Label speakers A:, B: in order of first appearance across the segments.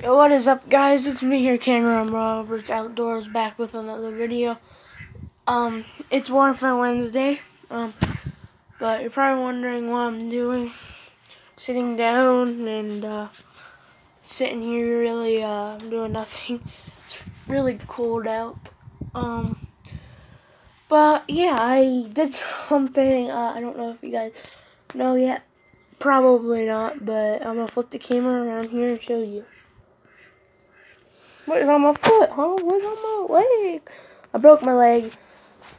A: Yo, what is up, guys? It's me here, Kanyon Roberts Outdoors, back with another video. Um, it's Waterfowl Wednesday. Um, but you're probably wondering what I'm doing. Sitting down and uh, sitting here, really uh, doing nothing. It's really cold out. Um, but yeah, I did something. Uh, I don't know if you guys know yet. Probably not, but I'm gonna flip the camera around here and show you. What is on my foot, huh? What's on my leg? I broke my leg.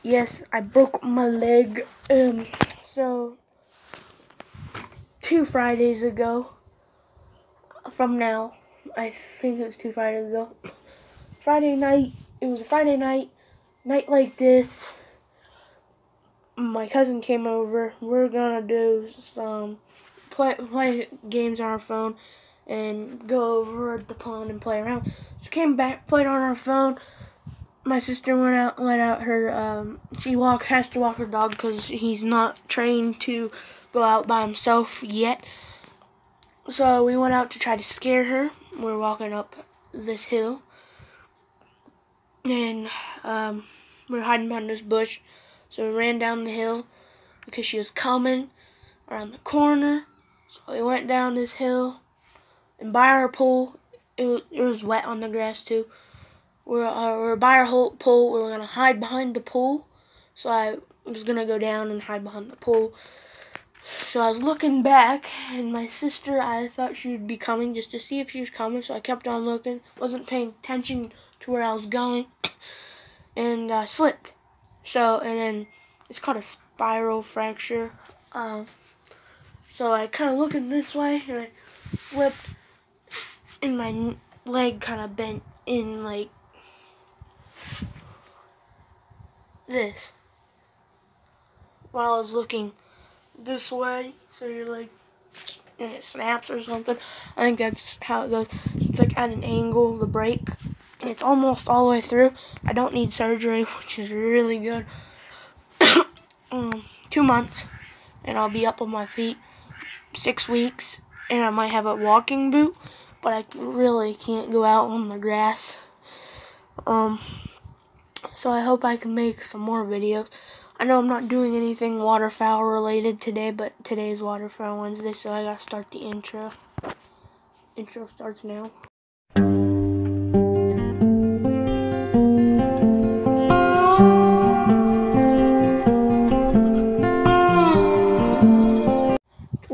A: Yes, I broke my leg. Um, so two Fridays ago. From now, I think it was two Fridays ago. Friday night. It was a Friday night. Night like this. My cousin came over. We're gonna do some play play games on our phone and go over the pond and play around. So came back, played on our phone. My sister went out, let out her. Um, she walk has to walk her dog because he's not trained to go out by himself yet. So we went out to try to scare her. We're walking up this hill, and um, we're hiding behind this bush. So we ran down the hill because she was coming around the corner. So we went down this hill, and by our pool, it was, it was wet on the grass too. We're, uh, we're by our whole pool. We were gonna hide behind the pool, so I was gonna go down and hide behind the pool. So I was looking back, and my sister, I thought she would be coming just to see if she was coming. So I kept on looking, wasn't paying attention to where I was going, and uh, slipped. So and then it's called a spiral fracture. Um, so I kind of looking this way and I flipped and my leg kind of bent in like this while I was looking this way. So you're like, and it snaps or something. I think that's how it goes. It's like at an angle, the break. And it's almost all the way through. I don't need surgery, which is really good. um, two months, and I'll be up on my feet six weeks, and I might have a walking boot, but I really can't go out on the grass. Um, so I hope I can make some more videos. I know I'm not doing anything waterfowl related today, but today is Waterfowl Wednesday, so I gotta start the intro. Intro starts now.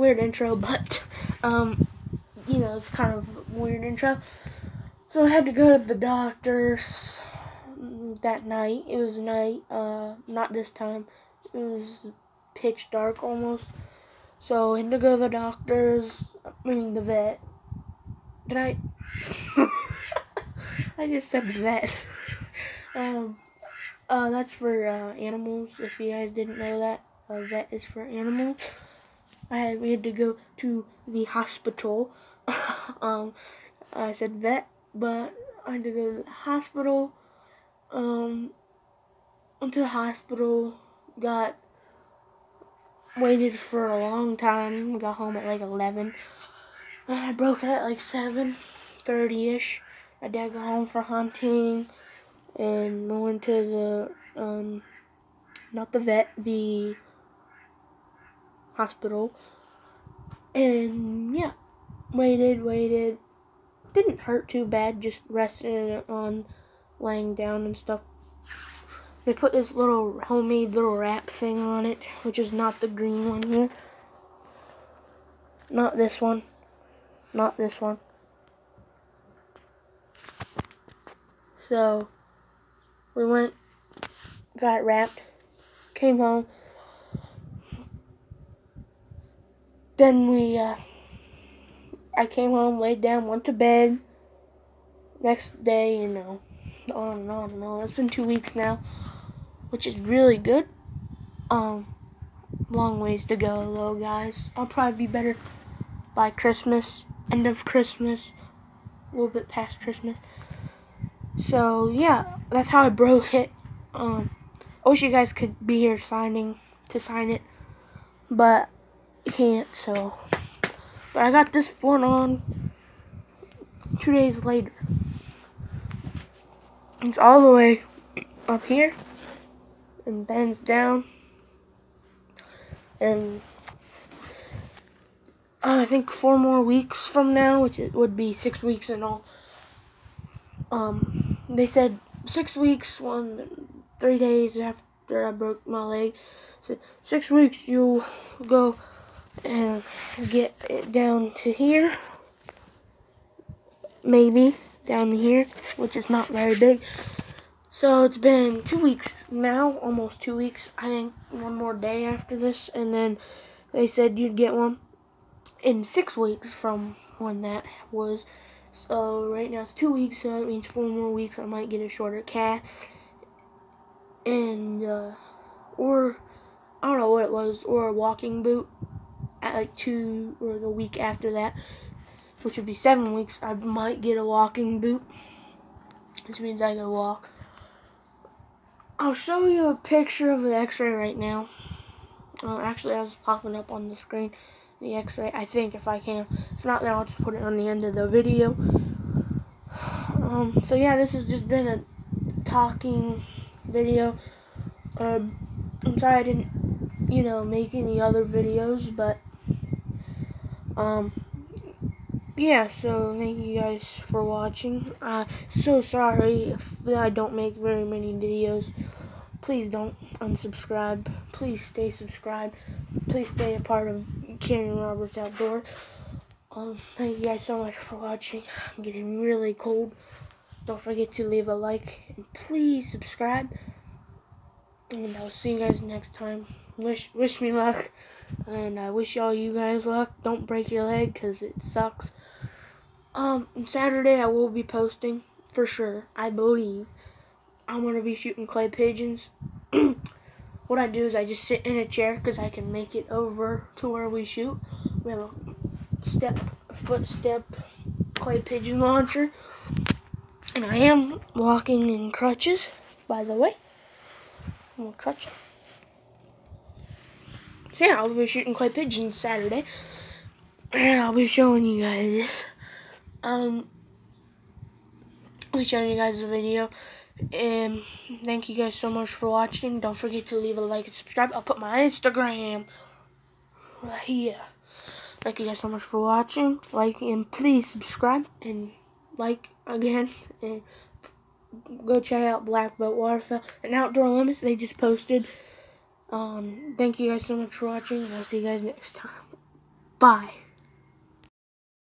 A: weird intro, but um, it's kind of weird intro. So I had to go to the doctor's that night. It was night, uh, not this time. It was pitch dark almost. So I had to go to the doctor's. I mean the vet. Did I? I just said vet. um, uh, that's for uh, animals. If you guys didn't know that, a vet is for animals. I had, we had to go to the hospital. um, I said vet, but I had to go to the hospital. Um, went to the hospital, got waited for a long time. Got home at like eleven. I broke it at like seven thirty ish. My dad got home for hunting, and we went to the um, not the vet, the hospital. And yeah, waited, waited. Didn't hurt too bad, just rested on laying down and stuff. They put this little homemade little wrap thing on it, which is not the green one here. Not this one. Not this one. So, we went, got wrapped, came home, then we, uh, I came home, laid down, went to bed. Next day, you know, on and on and on. It's been two weeks now, which is really good. Um, long ways to go though, guys. I'll probably be better by Christmas, end of Christmas, a little bit past Christmas. So yeah, that's how I broke it. Um, I wish you guys could be here signing to sign it, but can't, so. But I got this one on. two days later. It's all the way up here and bends down. And uh, I think four more weeks from now, which it would be six weeks in all. Um, they said six weeks, one, three days after I broke my leg. So six weeks, you'll go and get it down to here. Maybe down here, which is not very big. So it's been two weeks now, almost two weeks. I think one more day after this, and then they said you'd get one in six weeks from when that was. So right now it's two weeks, so that means four more weeks. I might get a shorter cast, and uh, or I don't know what it was, or a walking boot like two or the week after that, which would be seven weeks. I might get a walking boot, which means I can walk. I'll show you a picture of the X-ray right now. Uh, actually, I was popping up on the screen the x-ray, I think, if I can. If not, then I'll just put it on the end of the video. Um, so yeah, this has just been a talking video. Um, I'm sorry I didn't, you know, make any other videos, but, um, yeah, so thank you guys for watching. Uh, so sorry if I don't make very many videos. Please don't unsubscribe. Please stay subscribed. Please stay a part of Kanyon Roberts Outdoor. Um, thank you guys so much for watching. I'm getting really cold. Don't forget to leave a like and please subscribe. And I'll see you guys next time. Wish wish me luck. And I wish all you guys luck. Don't break your leg because it sucks. Um, Saturday I will be posting for sure. I believe. I'm to be shooting clay pigeons. what I do is I just sit in a chair because I can make it over to where we shoot. We have a step, footstep clay pigeon launcher. And I am walking in crutches, by the way. I'm crutch. So yeah, I'll be shooting clay pigeons Saturday. And I'll be showing you guys. Um, I'll be showing you guys a video. And thank you guys so much for watching. Don't forget to leave a like and subscribe. I'll put my Instagram right here. Thank you guys so much for watching. Like and please subscribe and like again. And go check out Black Belt Waterfowl and Outdoor Limits. They just posted. Um, thank you guys so much for watching. and I'll see you guys next time. Bye.